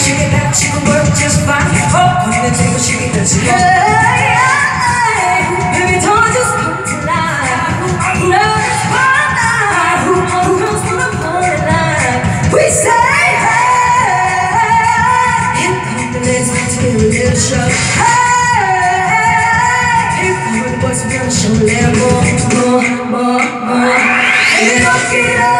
shake it just fine. Take. Baby, don't just come to life. Love is fine. Who? We say, hey, here. Hey, more, more, more, more. Get up.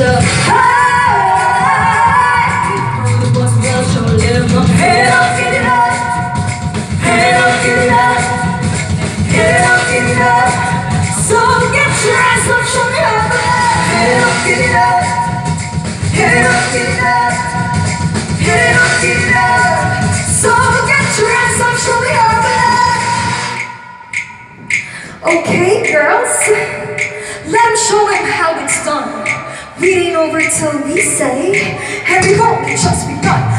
up. So get your ass up, show me how get it up. Don't get it up. Get it up. So get your ass up, show me how Okay, girls. Let him show him how it's done. Leading over till we say, every moment just begun.